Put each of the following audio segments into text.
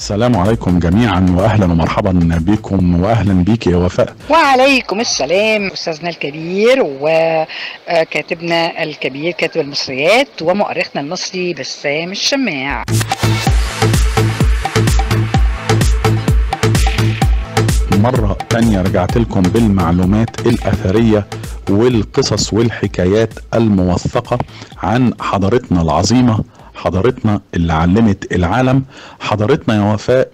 السلام عليكم جميعا واهلا ومرحبا بكم واهلا بيك يا وفاء. وعليكم السلام أستاذنا الكبير وكاتبنا الكبير كاتب المصريات ومؤرخنا المصري بسام الشماع. مرة تانية رجعت لكم بالمعلومات الأثرية والقصص والحكايات الموثقة عن حضارتنا العظيمة حضارتنا اللي علمت العالم حضارتنا يا وفاء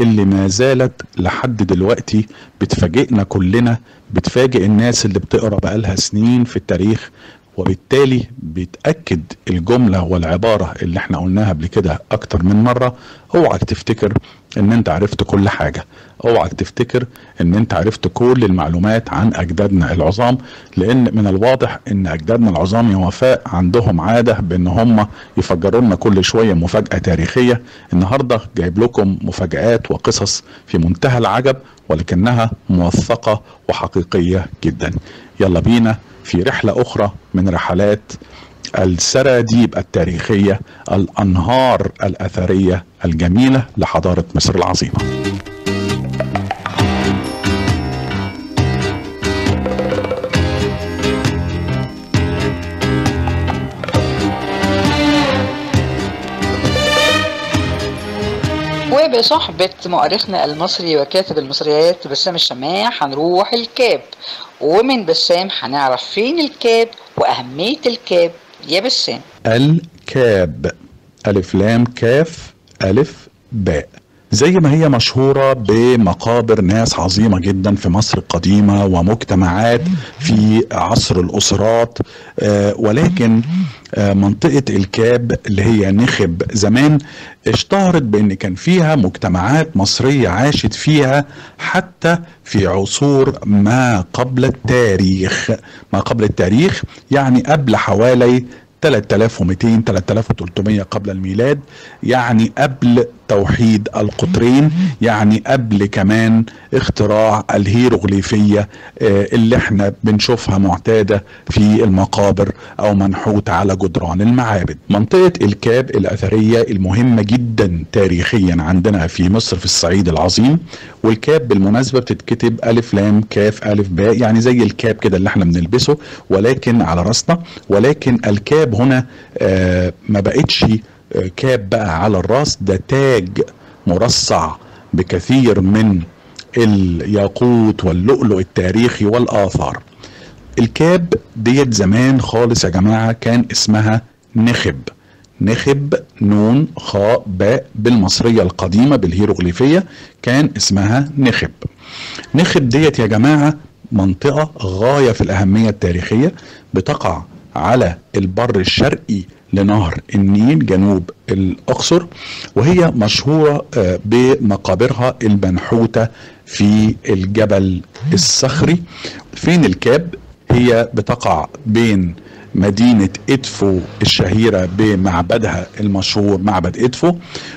اللي ما زالت لحد دلوقتي بتفاجئنا كلنا بتفاجئ الناس اللي بتقرأ بقالها سنين في التاريخ وبالتالي بيتاكد الجملة والعبارة اللي إحنا قلناها قبل كده أكتر من مرة. اوعك تفتكر إن أنت عرفت كل حاجة. اوعك تفتكر ان انت عرفت كل المعلومات عن اجدادنا العظام لأن من الواضح ان اجدادنا العظام يا وفاء عندهم عادة بان هم يفجروا لنا كل شوية مفاجأة تاريخية. النهارده جايب لكم مفاجآت وقصص في منتهى العجب ولكنها موثقة وحقيقية جدا. يلا بينا في رحلة أخرى من رحلات السراديب التاريخية الأنهار الأثرية الجميلة لحضارة مصر العظيمة. وبصحبة مؤرخنا المصري وكاتب المصريات بسام الشماع هنروح الكاب. ومن بسام هنعرف فين الكاب وأهمية الكاب. يا بسام. الكاب. ألف لام كاف. ألف باء. زي ما هي مشهورة بمقابر ناس عظيمة جدا في مصر القديمة ومجتمعات في عصر الأسرات آه ولكن آه منطقة الكاب اللي هي نخب زمان اشتهرت بأن كان فيها مجتمعات مصرية عاشت فيها حتى في عصور ما قبل التاريخ. ما قبل التاريخ يعني قبل حوالي 3200 3300 قبل الميلاد يعني قبل توحيد القطرين يعني قبل كمان اختراع الهيروغليفية اللي إحنا بنشوفها معتادة في المقابر أو منحوتة على جدران المعابد. منطقة الكاب الأثرية المهمة جدا تاريخيا عندنا في مصر في الصعيد العظيم والكاب بالمناسبة بتتكتب ألف لام كاف ألف باء يعني زي الكاب كده اللي إحنا بنلبسه ولكن على راسنا ولكن الكاب هنا آه ما بقتش كاب بقى على الراس ده تاج مرصع بكثير من الياقوت واللؤلؤ التاريخي والآثار. الكاب ديت زمان خالص يا جماعة كان اسمها نخب. نخب نون خاء باء بالمصرية القديمة بالهيروغليفية كان اسمها نخب. نخب ديت يا جماعة منطقة غاية في الأهمية التاريخية بتقع على البر الشرقي لنهر النيل جنوب الأقصر وهي مشهورة بمقابرها المنحوتة في الجبل الصخري. فين الكاب؟ هي بتقع بين مدينة إدفو الشهيرة بمعبدها المشهور معبد إدفو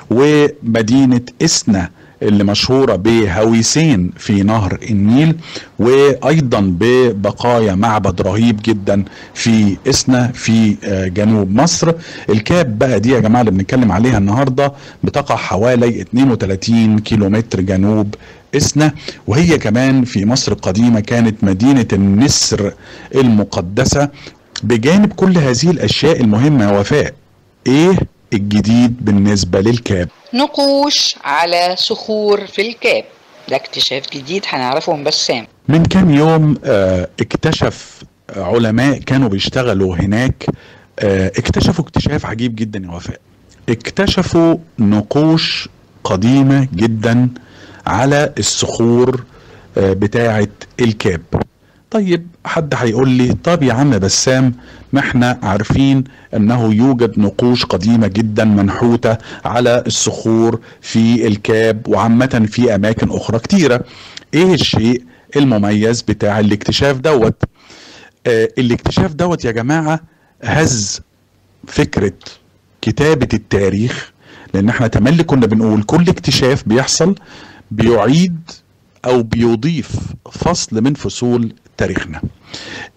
ومدينة إسنا اللي مشهورة بهويسين في نهر النيل وأيضا ببقايا معبد رهيب جدا في إسنا في جنوب مصر. الكاب بقى دي يا جماعة اللي بنتكلم عليها النهاردة بتقع حوالي 32 كيلومتر جنوب إسنا وهي كمان في مصر القديمة كانت مدينة النسر المقدسة. بجانب كل هذه الأشياء المهمة وفاء إيه؟ الجديد بالنسبة للكاب. نقوش على صخور في الكاب. ده اكتشاف جديد هنعرفه من بسام. من كام يوم آه اكتشف علماء كانوا بيشتغلوا هناك آه اكتشفوا اكتشاف عجيب جدا يا وفاء. اكتشفوا نقوش قديمة جدا على الصخور آه بتاعة الكاب. طيب حد هيقول لي طب يا عم بسام ما إحنا عارفين انه يوجد نقوش قديمة جدا منحوتة على الصخور في الكاب وعامة في أماكن أخرى كتيرة. إيه الشيء المميز بتاع الاكتشاف دوت؟ آه الاكتشاف دوت يا جماعة هز فكرة كتابة التاريخ لأن إحنا تملي كنا بنقول كل اكتشاف بيحصل بيعيد أو بيضيف فصل من فصول تاريخنا.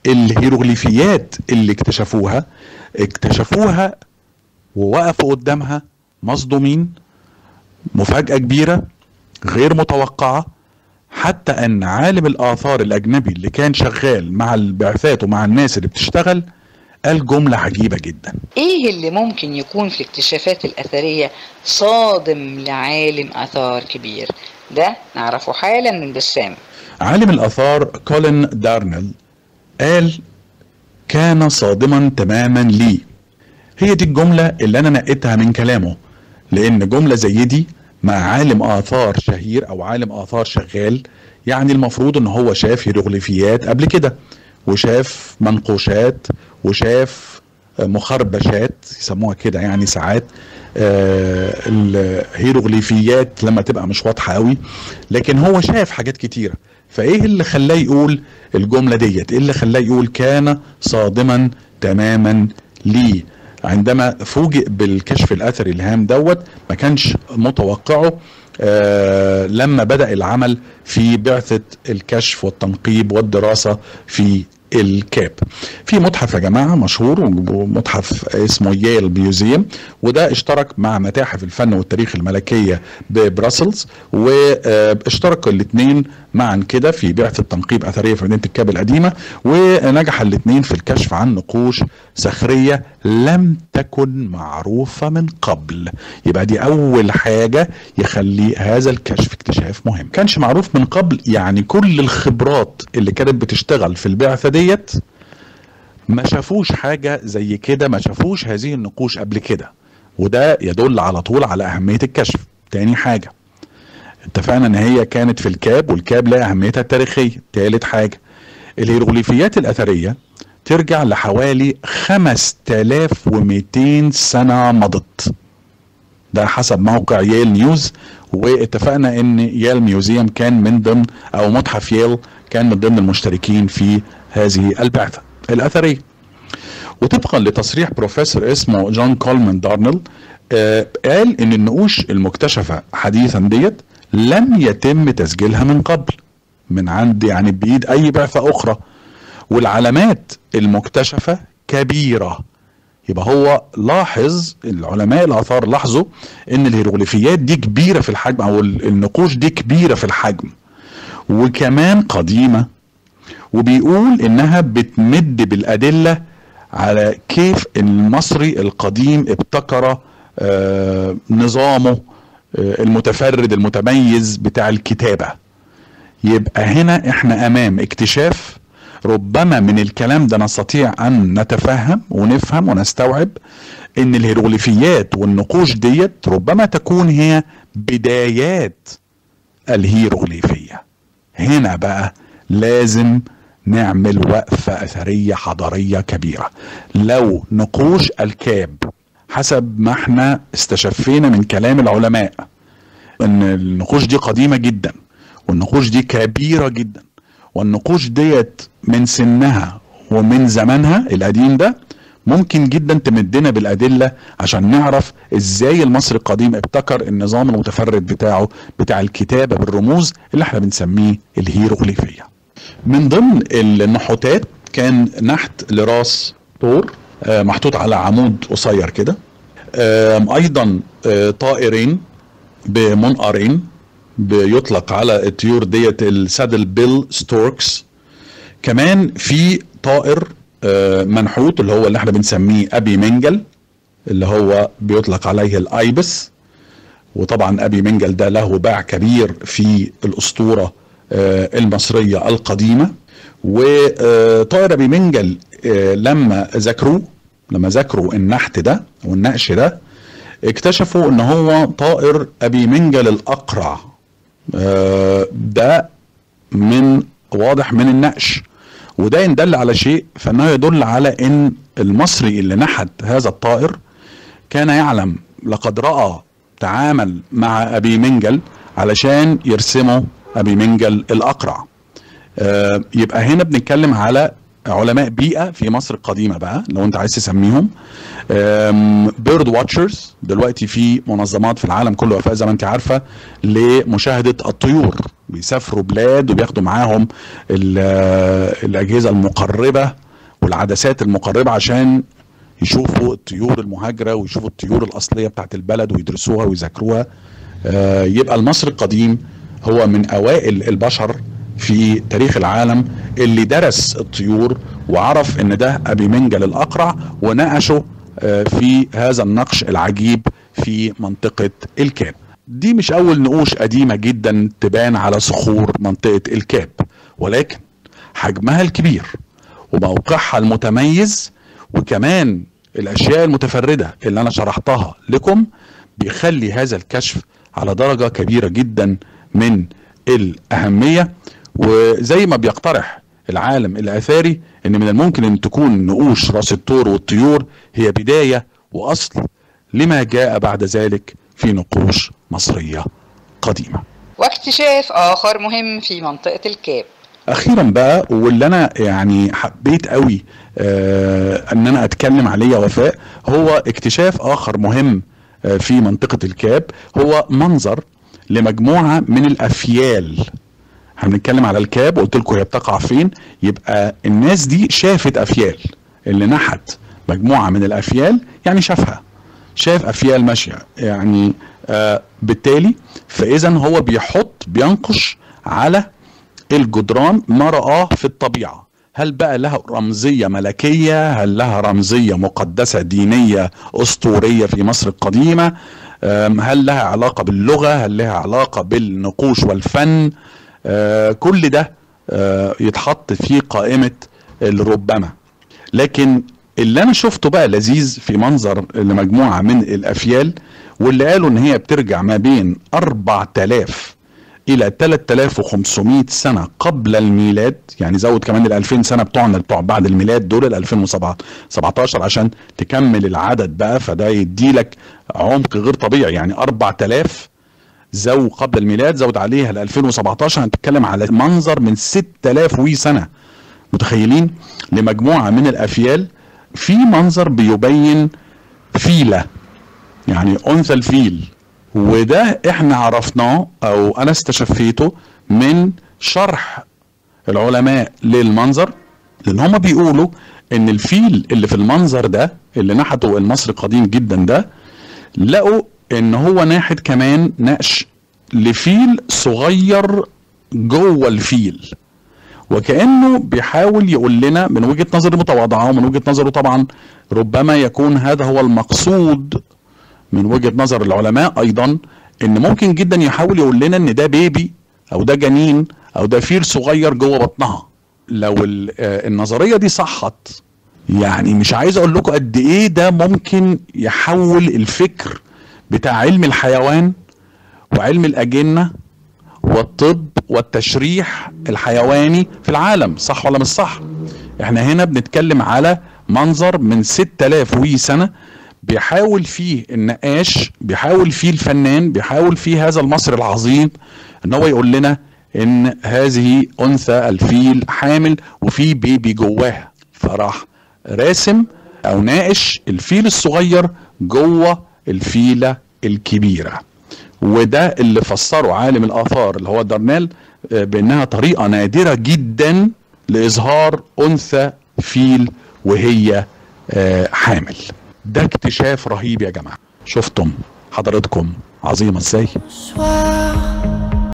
الهيروغليفيات اللي مفاجأة كبيرة غير متوقعة حتى أن عالم الآثار الأجنبي اللي كان شغال مع البعثات ومع الناس اللي بتشتغل قال جملة عجيبة جدا. إيه اللي ممكن يكون في الاكتشافات الأثرية صادم لعالم آثار كبير؟ ده نعرفه حالا من بسام. عالم الآثار كولين دارنل قال كان صادما تماما لي. هي دي الجملة اللي أنا نقيتها من كلامه لأن جملة زي دي مع عالم آثار شهير أو عالم آثار شغال يعني المفروض إن هو شاف هيروغليفيات قبل كده وشاف منقوشات وشاف مخربشات يسموها كده يعني ساعات آه الهيروغليفيات لما تبقى مش واضحة قوي لكن هو شاف حاجات كتيرة. فإيه اللي خلاه يقول الجملة ديت؟ إيه اللي خلاه يقول كان صادما تماما لي؟ عندما فوجئ بالكشف الأثري الهام دوت ما كانش متوقعه آه لما بدأ العمل في بعثة الكشف والتنقيب والدراسة في الكاب. في متحف يا جماعة مشهور ومتحف اسمه Yale Museum وده اشترك مع متاحف الفن والتاريخ الملكية ببراسلز واشترك الاثنين معا كده في بعثة تنقيب أثرية في مدينة الكاب القديمة ونجح الاثنين في الكشف عن نقوش صخريه لم تكن معروفة من قبل. يبقى دي أول حاجة يخلي هذا الكشف اكتشاف مهم. كانش معروف من قبل يعني كل الخبرات اللي كانت بتشتغل في البعثة ديت ما شافوش حاجة زي كده ما شافوش هذه النقوش قبل كده. وده يدل على طول على أهمية الكشف. تاني حاجة اتفقنا إن هي كانت في الكاب والكاب لها أهميتها التاريخية. تالت حاجة الهيروغليفيات الأثرية ترجع لحوالي 5200 سنة مضت. ده حسب موقع Yale News واتفقنا إن Yale Museum كان من ضمن أو متحف Yale كان من ضمن المشتركين في هذه البعثة. الأثرية. وطبقا لتصريح بروفيسور اسمه جون كولمان دارنل آه قال إن النقوش المكتشفة حديثا ديت لم يتم تسجيلها من قبل من عند يعني بايد أي بعثة أخرى. والعلامات المكتشفة كبيرة. يبقى هو لاحظ العلماء الآثار لاحظوا إن الهيروغليفيات دي كبيرة في الحجم أو النقوش دي كبيرة في الحجم. وكمان قديمة. وبيقول إنها بتمد بالأدلة على كيف المصري القديم ابتكر آه نظامه آه المتفرد المتميز بتاع الكتابة. يبقى هنا إحنا أمام اكتشاف ربما من الكلام ده نستطيع أن نتفهم ونفهم ونستوعب إن الهيروغليفيات والنقوش ديت ربما تكون هي بدايات الهيروغليفية. هنا بقى لازم نعمل وقفة أثرية حضارية كبيرة. لو نقوش الكاب حسب ما إحنا استشفينا من كلام العلماء إن النقوش دي قديمة جدا والنقوش دي كبيرة جدا والنقوش ديت من سنها ومن زمانها القديم ده ممكن جدا تمدنا بالأدلة عشان نعرف إزاي المصري القديم ابتكر النظام المتفرد بتاعه بتاع الكتابة بالرموز اللي إحنا بنسميه الهيروغليفية. من ضمن النحوتات كان نحت لراس طور محطوط على عمود قصير كده أيضا طائرين بمنقارين بيطلق على الطيور ديت ال saddle-bill storks كمان في طائر منحوت اللي هو اللي إحنا بنسميه أبي منجل اللي هو بيطلق عليه ال ibis. وطبعا أبي منجل ده له باع كبير في الأسطورة المصرية القديمة. وطائر أبي منجل لما ذاكروه لما ذاكروا النحت ده والنقش ده اكتشفوا إن هو طائر أبي منجل الأقرع. ده من واضح من النقش. وده ان دل على شيء فإنه يدل على إن المصري اللي نحت هذا الطائر كان يعلم لقد رأى تعامل مع أبي منجل علشان يرسمه أبي منجل الأقرع. آه يبقى هنا بنتكلم على علماء بيئة في مصر القديمة بقى لو أنت عايز تسميهم. بيرد واتشرز دلوقتي في منظمات في العالم كله وفاء زي ما أنت عارفة لمشاهدة الطيور. بيسافروا بلاد وبياخدوا معاهم الأجهزة المقربة والعدسات المقربة عشان يشوفوا الطيور المهاجرة ويشوفوا الطيور الأصلية بتاعت البلد ويدرسوها ويذاكروها. آه، يبقى المصري القديم هو من أوائل البشر في تاريخ العالم اللي درس الطيور وعرف إن ده أبي منجل الأقرع وناقشه آه، في هذا النقش العجيب في منطقة الكاب دي مش أول نقوش قديمة جدا تبان على صخور منطقة الكاب ولكن حجمها الكبير وموقعها المتميز وكمان الأشياء المتفردة اللي أنا شرحتها لكم بيخلي هذا الكشف على درجة كبيرة جدا من الأهمية. وزي ما بيقترح العالم الآثاري إن من الممكن إن تكون نقوش راس الثور والطيور هي بداية وأصل لما جاء بعد ذلك في نقوش مصرية قديمة. واكتشاف آخر مهم في منطقة الكاب أخيرا بقى واللي أنا يعني حبيت قوي آه إن أنا أتكلم عليه يا وفاء هو اكتشاف آخر مهم آه في منطقة الكاب هو منظر لمجموعة من الأفيال. إحنا بنتكلم على الكاب قلت لكم هي بتقع فين يبقى الناس دي شافت أفيال. اللي نحت مجموعة من الأفيال يعني شافها. شاف أفيال ماشية. يعني آه بالتالي فاذا هو بيحط بينقش على الجدران ما رآه في الطبيعة. هل بقى لها رمزية ملكية؟ هل لها رمزية مقدسة دينية أسطورية في مصر القديمة؟ هل لها علاقة باللغة؟ هل لها علاقة بالنقوش والفن؟ آه، كل ده آه، يتحط في قائمة الربما. لكن اللي أنا شفته بقى لذيذ في منظر لمجموعة من الأفيال واللي قالوا إن هي بترجع ما بين 4000 إلى 3500 سنة قبل الميلاد يعني زود كمان ال 2000 سنة بتوعنا بتوع بعد الميلاد دول ال 2017 عشان تكمل العدد بقى فده يدي لك عمق غير طبيعي. يعني 4000 زو قبل الميلاد زود عليها ال 2017 هنتكلم على منظر من 6000 وي سنة. متخيلين؟ لمجموعة من الأفيال في منظر بيبين فيلة يعني أنثى الفيل وده إحنا عرفناه أو أنا استشفيته من شرح العلماء للمنظر لأن هم بيقولوا إن الفيل اللي في المنظر ده اللي نحته المصري القديم جدا ده لقوا إن هو ناحت كمان نقش لفيل صغير جوه الفيل. وكأنه بيحاول يقول لنا من وجهة نظر متواضعة ومن وجهة نظره طبعا ربما يكون هذا هو المقصود من وجهة نظر العلماء أيضا إن ممكن جدا يحاول يقول لنا إن ده بيبي أو ده جنين أو ده فيل صغير جوه بطنها. لو آه، النظرية دي صحت يعني مش عايز أقول لكم قد إيه ده ممكن يحول الفكر بتاع علم الحيوان وعلم الأجنة والطب والتشريح الحيواني في العالم صح ولا مش صح؟ إحنا هنا بنتكلم على منظر من 6000 وي سنة بيحاول فيه النقاش بيحاول فيه الفنان بيحاول فيه هذا المصري العظيم إن هو يقول لنا إن هذه أنثى الفيل حامل وفي بيبي جواها فراح راسم أو ناقش الفيل الصغير جوه الفيلة الكبيرة. وده اللي فسره عالم الآثار اللي هو درنال آه، بأنها طريقة نادرة جدا لإظهار أنثى فيل وهي آه، حامل. ده اكتشاف رهيب يا جماعة. شفتم حضراتكم عظيمة إزاي؟